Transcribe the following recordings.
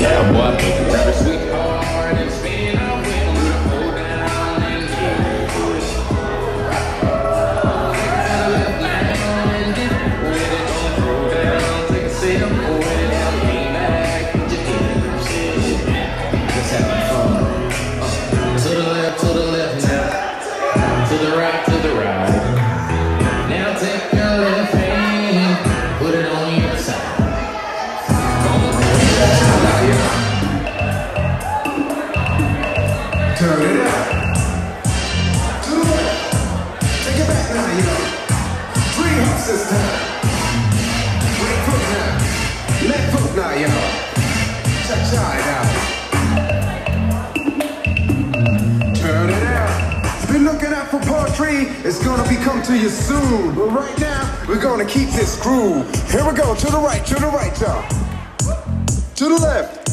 Yeah. It's gonna be come to you soon. But right now, we're gonna keep this groove. Here we go, to the right, to the right, y'all. To the left.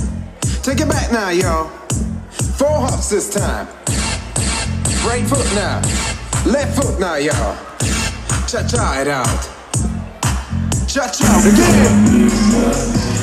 Take it back now, y'all. Four hops this time. Right foot now. Left foot now, y'all. Cha-cha it out. Cha-cha again.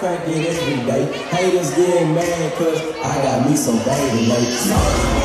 Crack it every day. Haters getting mad cause I got me some baby like